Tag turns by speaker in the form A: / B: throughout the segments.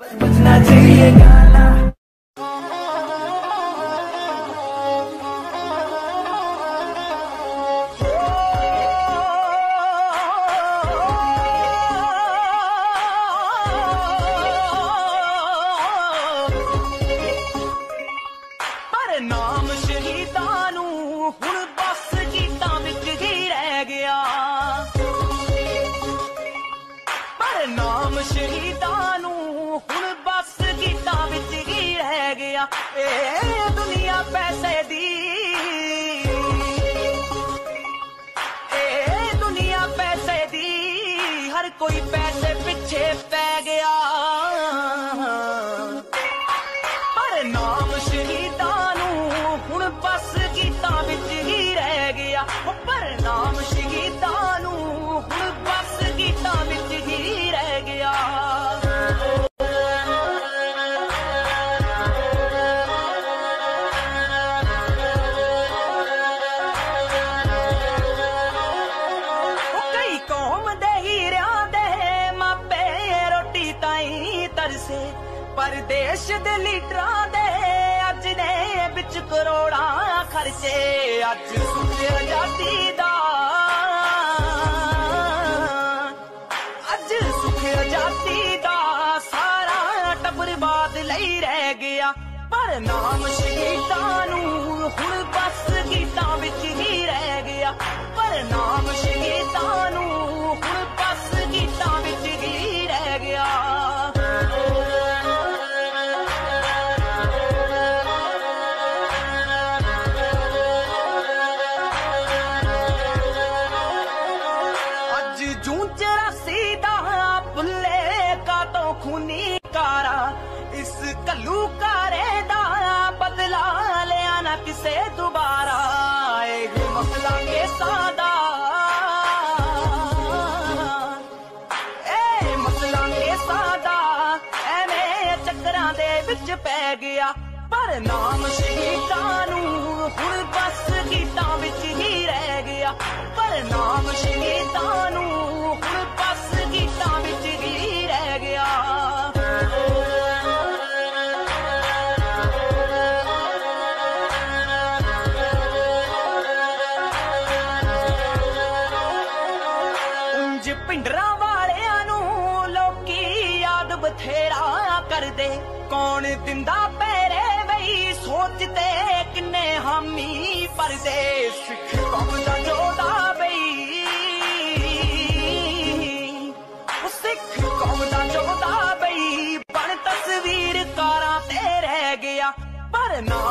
A: बजना चाहिए गाना।
B: ਦੁਨੀਆ ਪੈਸੇ ਦੀ। ਇਹ ਦੁਨੀਆ ਪੈਸੇ ਦੀ ਹਰ ਕੋਈ ਪੈਸੇ ਪਰ ਦੇਸ਼ ਦੇ ਲੀਡਰਾਂ ਦੇ ਅੱਜ ਨੇ ਵਿੱਚ ਕਰੋੜਾਂ ਖਰਚੇ, ਅੱਜ ਸੁਣ ਆਜ਼ਾਦੀ ਦਾ। ਅੱਜ ਸੁਖ ਆਜ਼ਾਦੀ ਦਾ ਸਾਰਾ ਟੱਬਰ ਬਾਦ ਲਈ ਰਹਿ ਗਿਆ, ਪਰ ਨਾਮ ਸ਼ਹੀਦਾਂ ਨੂੰ ਲਿਆ ਦੁਬਾਰਾ ਇਹ ਮਸਲਾ ਸਾਦਾ ਏ ਮਸਲਾ ਸਾਦਾ ਐਵੇਂ ਚੱਕਰਾਂ ਦੇ ਵਿੱਚ ਪੈ ਗਿਆ ਪਰ ਨਾਮ ਸ਼ਹੀਦਾਂ ਨੂੰ ਹੁਣ ਪਿੰਡਰਾਂ ਵਾਲਿਆਂ ਨੂੰ ਲੋਕੀ ਯਾਦ ਬਥੇਰਾ ਕਰਦੇ। ਕੌਣ ਦਿੰਦਾ ਪੈਰੇ ਬਈ? ਸੋਚਦੇ ਕਿੰਨੇ ਹਾਮੀ ਪਰਦੇ ਸਿੱਖ ਕੌਮ ਦਾ ਜੋਦਾ ਬਈ। ਸਿੱਖ ਕੌਮ ਦਾ ਜੋਦਾ ਬਈ। ਬਣ ਤਸਵੀਰ ਕਾਰਾਂ ਤੇ ਰਹਿ ਗਿਆ। ਪਰ ਨਾਮ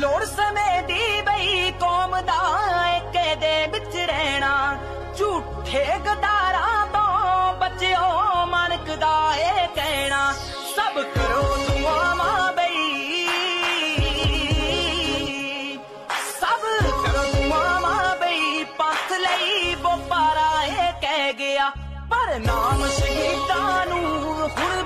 B: ਲੋੜ ਸਮੇ ਦੀ ਬਈ ਕੌਮ ਦਾ ਏਕੇ ਦੇ ਵਿੱਚ ਰਹਿਣਾ। ਝੂਠੇ ਗਦਾਰਾਂ ਤੋਂ ਬਚਿਓ ਮਾਲਕ ਦਾ ਇਹ ਕਹਿਣਾ। ਸਭ ਕਰੋ ਬਈ। ਸਭ ਕਰੋ ਦੁਆਵਾਂ ਬਈ। ਪੱਥ ਲਈ ਬੋਪਾਰਾ ਇਹ ਕਹਿ ਗਿਆ। ਪਰ ਨਾਮ ਸ਼ਹੀਦਾਂ ਨੂੰ ਹੁਣ